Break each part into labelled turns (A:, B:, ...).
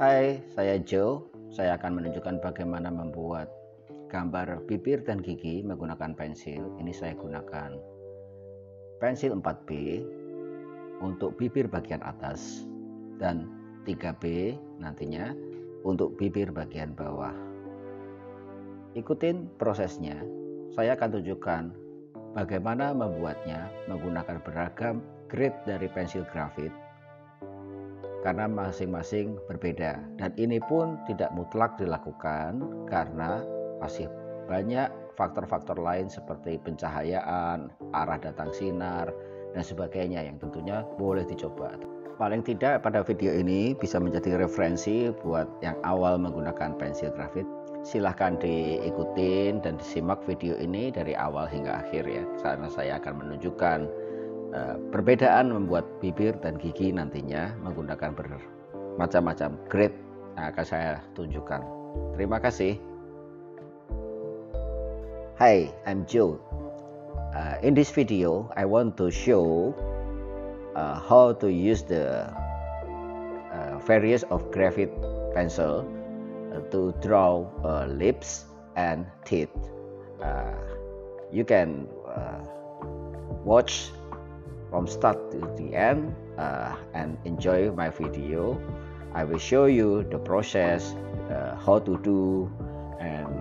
A: Hai, saya Joe. Saya akan menunjukkan bagaimana membuat gambar bibir dan gigi menggunakan pensil. Ini saya gunakan pensil 4B untuk bibir bagian atas dan 3B nantinya untuk bibir bagian bawah. Ikutin prosesnya. Saya akan tunjukkan bagaimana membuatnya menggunakan beragam grade dari pensil grafit karena masing-masing berbeda dan ini pun tidak mutlak dilakukan karena masih banyak faktor-faktor lain seperti pencahayaan, arah datang sinar dan sebagainya yang tentunya boleh dicoba. Paling tidak pada video ini bisa menjadi referensi buat yang awal menggunakan pensil grafit. Silahkan diikutin dan disimak video ini dari awal hingga akhir ya, karena saya akan menunjukkan perbedaan membuat bibir dan gigi nantinya menggunakan bermacam-macam grade yang akan saya tunjukkan. Terima kasih. Hi, I'm Joe. Uh, in this video, I want to show uh, how to use the uh, various of graphite pencil to draw lips and teeth. You can watch from start to the end uh, and enjoy my video. I will show you the process uh, how to do and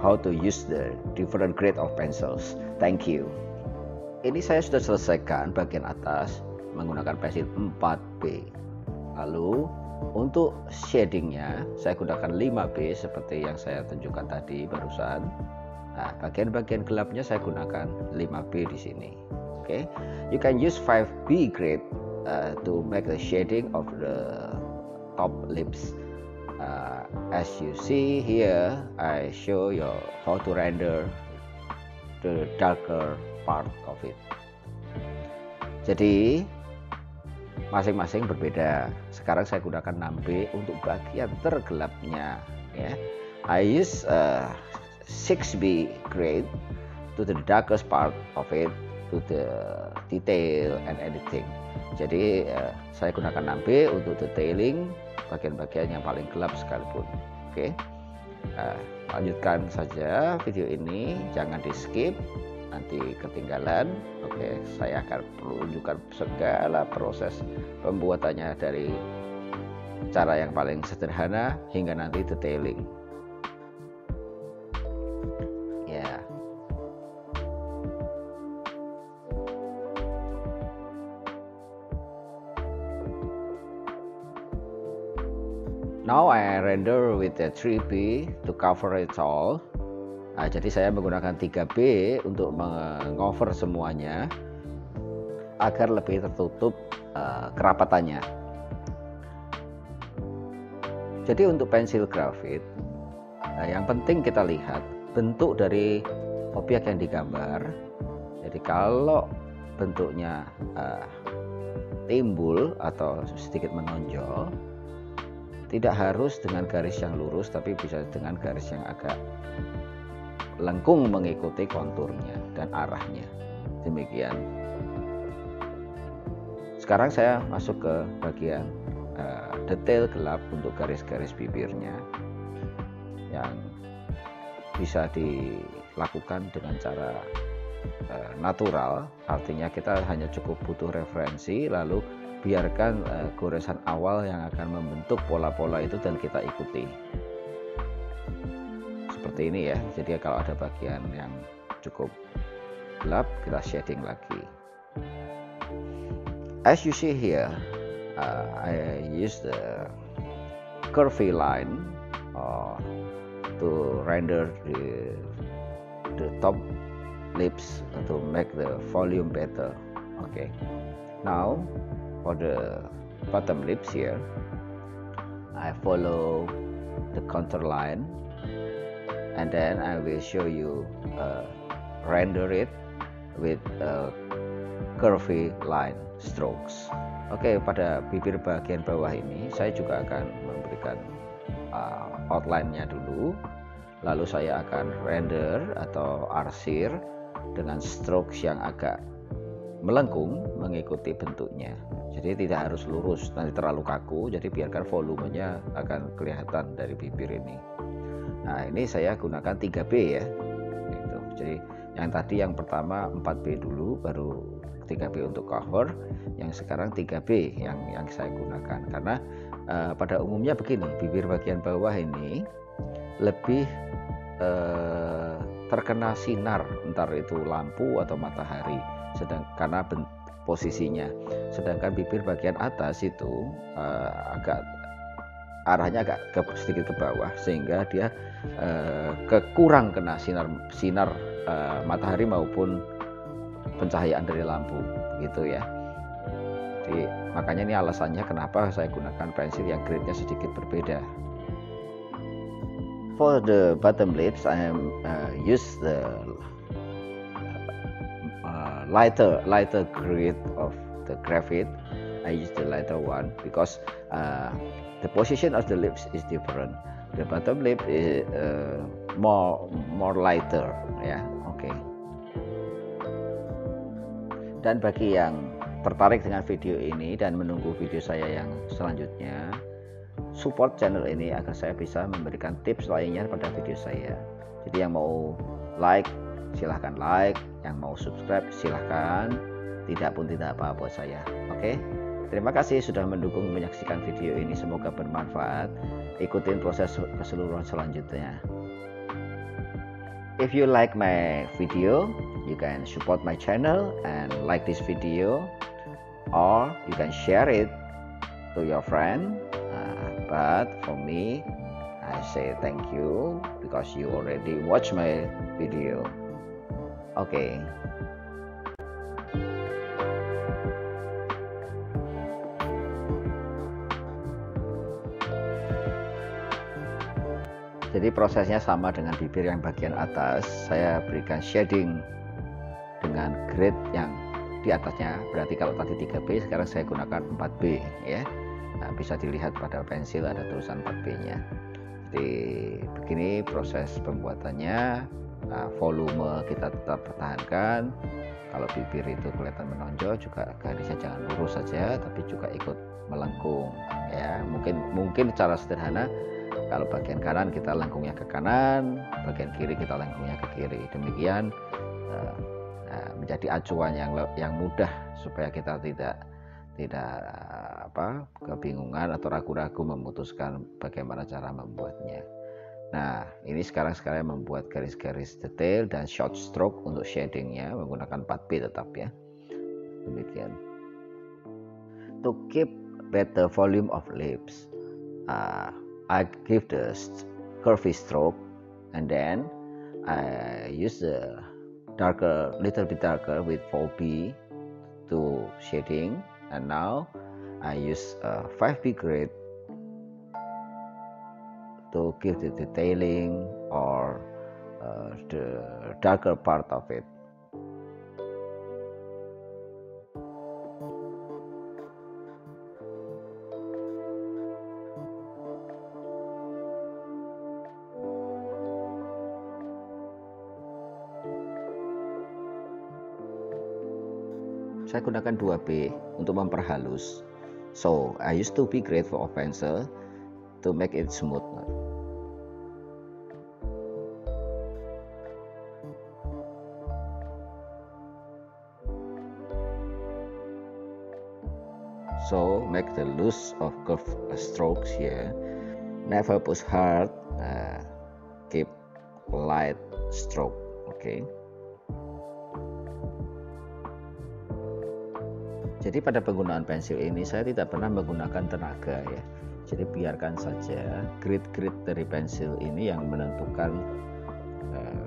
A: how to use the different grade of pencils. Thank you. Ini saya sudah selesaikan bagian atas menggunakan pensil 4B lalu untuk shadingnya saya gunakan 5B seperti yang saya tunjukkan tadi barusan. Nah bagian-bagian gelapnya saya gunakan 5B di sini okay? You can use 5b grade uh, to make the shading of the top lips. Uh, as you see here I show you how to render the darker part of it. Jadi masing-masing berbeda. Sekarang saya gunakan 6B untuk bagian tergelapnya ya. I use uh, 6B grade to the darkest part of it to the detail and editing. Jadi uh, saya gunakan 6B untuk detailing bagian-bagian yang paling gelap sekalipun. Oke. Okay? uh, lanjutkan saja video ini. Jangan di skip. Nanti ketinggalan. Oke okay, saya akan menunjukkan segala proses pembuatannya dari cara yang paling sederhana hingga nanti detailing Now I render with the 3B to cover it all. Nah, jadi saya menggunakan 3B untuk mengover semuanya agar lebih tertutup uh, kerapatannya. Jadi untuk pensil grafit, nah, yang penting kita lihat bentuk dari objek yang digambar. Jadi kalau bentuknya uh, timbul atau sedikit menonjol, tidak harus dengan garis yang lurus tapi bisa dengan garis yang agak lengkung mengikuti konturnya dan arahnya. Demikian. Sekarang saya masuk ke bagian uh, detail gelap untuk garis-garis bibirnya yang bisa dilakukan dengan cara uh, natural. Artinya kita hanya cukup butuh referensi lalu biarkan uh, goresan awal yang akan membentuk pola-pola itu dan kita ikuti. Seperti ini ya. Jadi kalau ada bagian yang cukup gelap kita shading lagi. As you see here uh, I use the curvy line uh, to render the the top lips to make the volume better. Okay. Now for the bottom lips here I follow the contour line and then I will show you uh, render it with a curvy line strokes. Oke okay, pada bibir bagian bawah ini saya juga akan memberikan uh, outline-nya dulu. Lalu saya akan render atau arsir dengan strokes yang agak melengkung mengikuti bentuknya jadi tidak harus lurus nanti terlalu kaku jadi biarkan volumenya akan kelihatan dari bibir ini. Nah ini saya gunakan 3B ya gitu. jadi yang tadi yang pertama 4B dulu baru 3B untuk cover. Yang sekarang 3B yang yang saya gunakan. Karena uh, pada umumnya begini bibir bagian bawah ini lebih uh, terkena sinar entar itu lampu atau matahari. Sedang karena posisinya. Sedangkan bibir bagian atas itu uh, agak arahnya agak ke, sedikit ke bawah sehingga dia uh, kekurang kena sinar sinar uh, matahari maupun pencahayaan dari lampu gitu ya. Jadi makanya ini alasannya kenapa saya gunakan pensil yang grade-nya sedikit berbeda. For the bottom lips I am uh, use the lighter lighter grade of the graphite I use the lighter one because uh, the position of the lips is different the bottom lip is uh, more more lighter ya yeah? oke okay. dan bagi yang tertarik dengan video ini dan menunggu video saya yang selanjutnya support channel ini agar saya bisa memberikan tips lainnya pada video saya jadi yang mau like silahkan like. Yang mau subscribe silahkan. Tidak pun tidak apa buat saya. Oke? Terima kasih sudah mendukung menyaksikan video ini. Semoga bermanfaat. Ikutin proses keseluruhan selanjutnya. If you like my video you can support my channel and like this video or you can share it to your friend. Uh, but for me I say thank you because you already watch my video Oke. Jadi prosesnya sama dengan bibir yang bagian atas. Saya berikan shading dengan grade yang di atasnya. Berarti kalau tadi 3B, sekarang saya gunakan 4B ya. Nah, bisa dilihat pada pensil ada tulisan 4B-nya. Jadi begini proses pembuatannya nah, volume kita tetap pertahankan. Kalau bibir itu kelihatan menonjol juga garisnya jangan lurus saja tapi juga ikut melengkung ya. Mungkin mungkin secara sederhana kalau bagian kanan kita lengkungnya ke kanan bagian kiri kita lengkungnya ke kiri. Demikian uh, uh, menjadi acuan yang yang mudah supaya kita tidak tidak apa kebingungan atau ragu-ragu memutuskan bagaimana cara membuatnya. Nah, ini sekarang sekarang membuat garis-garis detail dan short stroke untuk shadingnya menggunakan 4B tetap ya. Demikian. To keep better volume of lips, uh, I give the curvy stroke and then I use the darker, little bit darker with 4B to shading and now I use a 5B grade to give the detailing or uh, the darker part of it. saya gunakan 2B untuk memperhalus so I use 2B grade for a pencil to make it smooth. So make the loose of curve strokes here. Never push hard uh, keep light stroke okay? Jadi pada penggunaan pensil ini saya tidak pernah menggunakan tenaga ya jadi biarkan saja grid-grid dari pensil ini yang menentukan uh,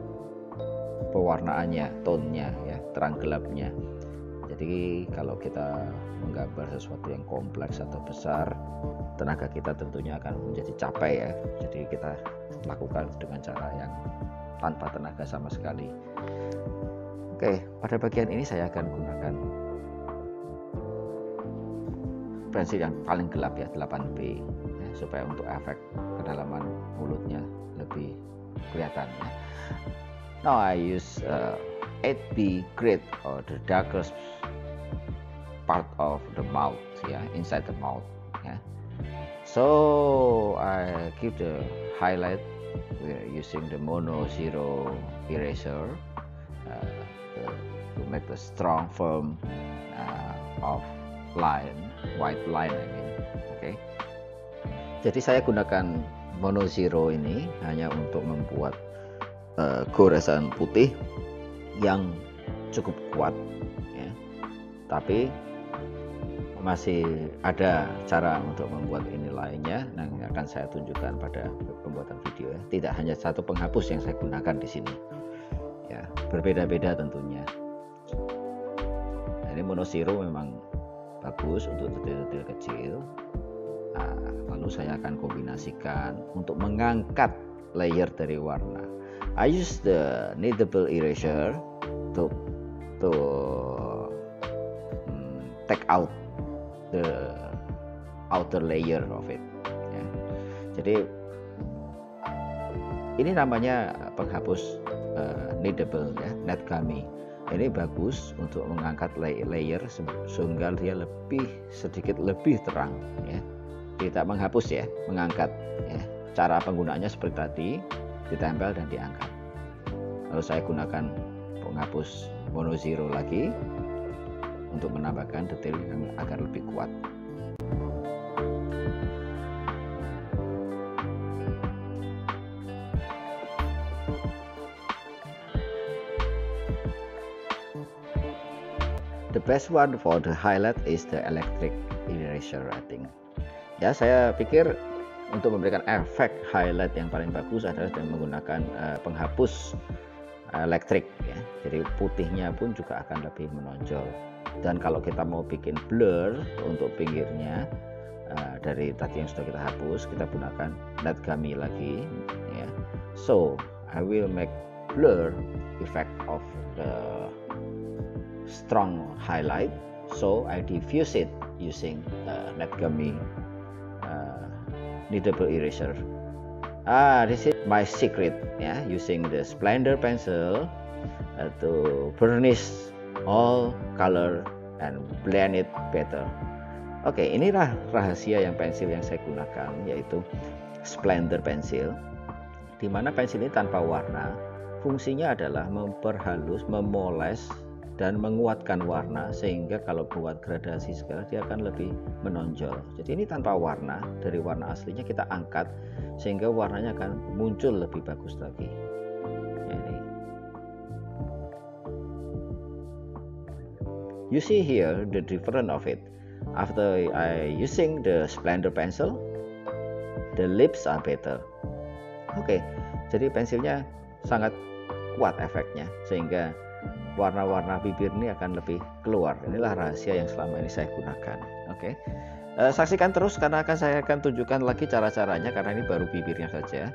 A: pewarnaannya tonnya ya terang gelapnya jadi kalau kita menggambar sesuatu yang kompleks atau besar, tenaga kita tentunya akan menjadi capek ya. Jadi kita lakukan dengan cara yang tanpa tenaga sama sekali. Oke, pada bagian ini saya akan gunakan pensil yang paling gelap ya 8B ya, supaya untuk efek kedalaman mulutnya lebih kelihatan ya. Now I use uh, 8B grade or the darkest part of the mouth yeah inside the mouth yeah so I give the highlight using the mono zero eraser uh, to, to, make the strong firm uh, of line white line I mean oke okay. jadi saya gunakan mono zero ini hanya untuk membuat uh, goresan putih yang cukup kuat ya. tapi masih ada cara untuk membuat ini lainnya yang akan saya tunjukkan pada pembuatan video ya. Tidak hanya satu penghapus yang saya gunakan di sini. Ya, berbeda-beda tentunya. Nah, ini monosiro memang bagus untuk detail-detail kecil. Nah, lalu saya akan kombinasikan untuk mengangkat layer dari warna. I use the kneadable eraser to to um, take out the outer layer of it. Ya. Jadi ini namanya penghapus uh, kneadable ya, netgami. Ini bagus untuk mengangkat layer sehingga dia lebih sedikit lebih terang ya. Tidak menghapus ya, mengangkat ya. Cara penggunaannya seperti tadi, ditempel dan diangkat. Lalu saya gunakan penghapus mono zero lagi untuk menambahkan detail yang agar lebih kuat. The best one for the highlight is the electric eraser I. Ya, saya pikir untuk memberikan efek highlight yang paling bagus adalah dengan menggunakan uh, penghapus elektrik ya. Jadi putihnya pun juga akan lebih menonjol dan kalau kita mau bikin blur untuk pinggirnya uh, dari tadi yang sudah kita hapus kita gunakan netgami lagi ya so I will make blur effect of the strong highlight so I diffuse it using uh, netgami uh, kneadable eraser ah this is my secret ya using the splendor pencil uh, to burnish all color and blend it better. Oke, okay, inilah rahasia yang pensil yang saya gunakan yaitu Splendor pensil. Di mana pensil ini tanpa warna, fungsinya adalah memperhalus, memoles dan menguatkan warna sehingga kalau buat gradasi segala dia akan lebih menonjol. Jadi ini tanpa warna, dari warna aslinya kita angkat sehingga warnanya akan muncul lebih bagus lagi. you see here the difference of it after I using the splendor pencil the lips are better oke okay, jadi pensilnya sangat kuat efeknya sehingga warna-warna bibir ini akan lebih keluar inilah rahasia yang selama ini saya gunakan oke okay. eh, saksikan terus karena akan saya akan tunjukkan lagi cara-caranya karena ini baru bibirnya saja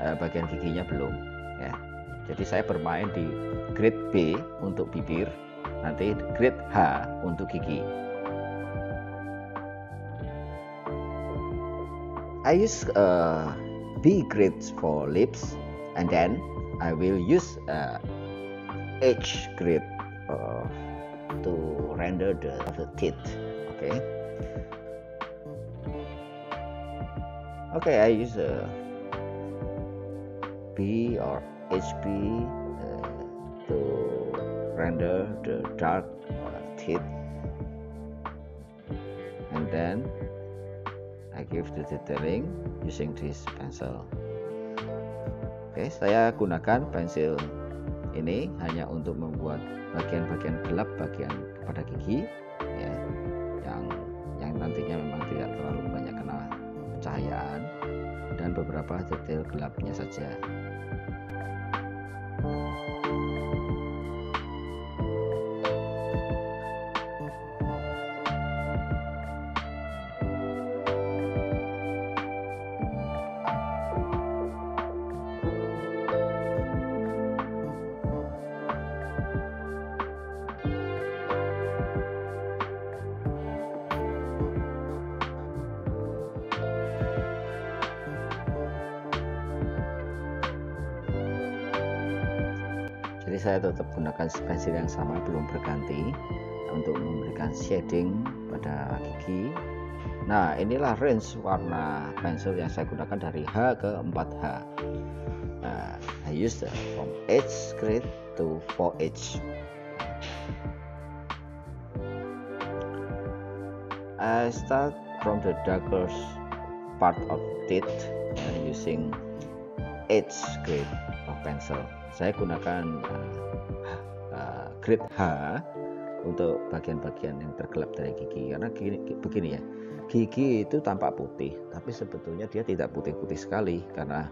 A: uh, bagian giginya belum ya jadi saya bermain di grade B untuk bibir nanti grade H untuk gigi. I use uh, B grade for lips and then I will use uh, H grade uh, to render the, the teeth. Okay. Okay, I use a uh, B or HB uh, to render the dark uh, teeth and then I give the detailing using this pencil oke okay, saya gunakan pensil ini hanya untuk membuat bagian-bagian gelap bagian pada gigi ya yang yang nantinya memang tidak terlalu banyak kena pencahayaan dan beberapa detail gelapnya saja jadi saya tetap gunakan pensil yang sama belum berganti untuk memberikan shading pada gigi. Nah inilah range warna pensil yang saya gunakan dari H ke 4H uh, I use the from H grade to 4H I start from the darkest part of teeth uh, using H grade of pencil. Saya gunakan uh, uh, grade H untuk bagian-bagian yang tergelap dari gigi. Karena gini, begini ya gigi itu tampak putih tapi sebetulnya dia tidak putih-putih sekali karena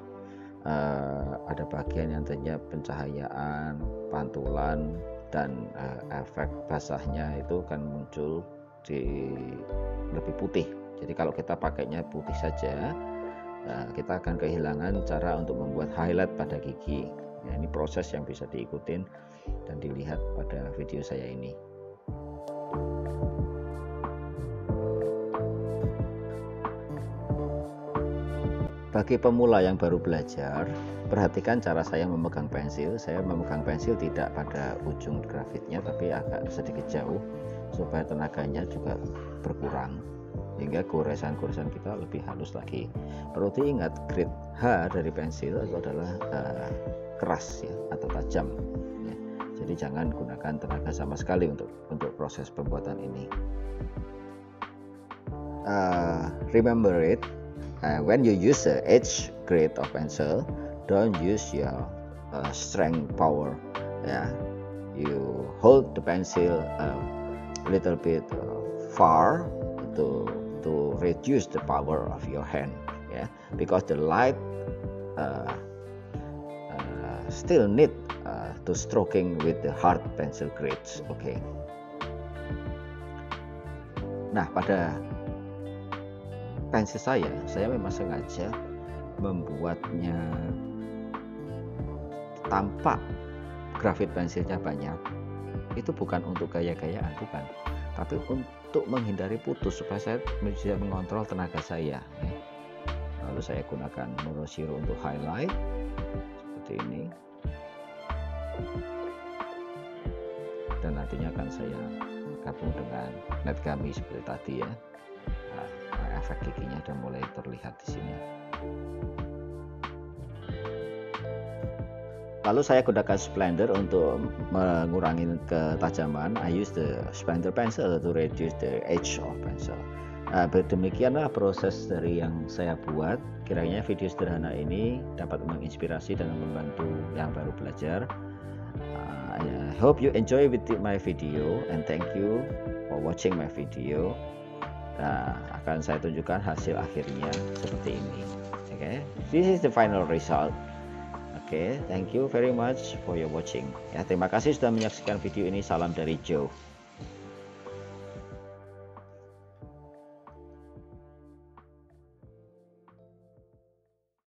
A: uh, ada bagian yang tentunya pencahayaan pantulan dan uh, efek basahnya itu kan muncul di lebih putih. Jadi kalau kita pakainya putih saja nah, kita akan kehilangan cara untuk membuat highlight pada gigi. Ya, ini proses yang bisa diikutin dan dilihat pada video saya ini. Bagi pemula yang baru belajar, perhatikan cara saya memegang pensil. Saya memegang pensil tidak pada ujung grafitnya, tapi agak sedikit jauh supaya tenaganya juga berkurang hingga goresan-goresan kita lebih halus lagi. Perlu diingat grid H dari pensil itu adalah uh, keras ya atau tajam. Ya. jadi jangan gunakan tenaga sama sekali untuk untuk proses pembuatan ini. Uh, remember it uh, when you use the H grade of pencil don't use your uh, strength power. Ya. You hold the pencil uh, little bit uh, far to to reduce the power of your hand yeah because the light uh, uh, still need uh, to stroking with the hard pencil grades okay? Nah pada pensil saya saya memang sengaja membuatnya tampak grafit pensilnya banyak. Itu bukan untuk gaya-gayaan bukan tapi untuk menghindari putus supaya saya bisa mengontrol tenaga saya ya. lalu saya gunakan Morosiro untuk highlight seperti ini. Dan nantinya akan saya gabung dengan net kami seperti tadi ya. Nah, efek giginya sudah mulai terlihat di sini Lalu saya gunakan splendor untuk mengurangi ketajaman. I use the splendor pencil to reduce the edge of pencil. Nah, demikianlah proses dari yang saya buat. Kiranya video sederhana ini dapat menginspirasi dan membantu yang baru belajar. Uh, I hope you enjoy with my video and thank you for watching my video. Nah, akan saya tunjukkan hasil akhirnya seperti ini. Oke, okay? this is the final result. Okay, thank you very much for your watching. Ya, terima kasih sudah menyaksikan video ini. Salam dari Joe.